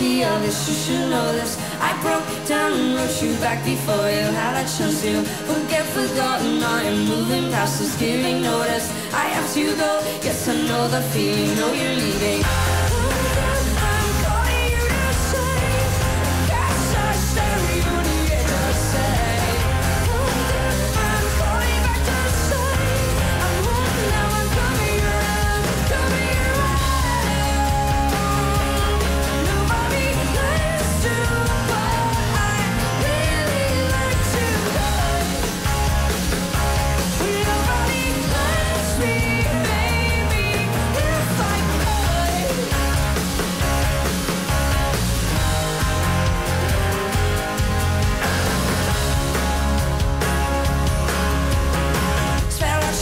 this, you should know this. I broke down and wrote you back before you had a chance to Forget, forgotten, I am moving past this, giving notice. I have to go, yes I know the feeling, know you're leaving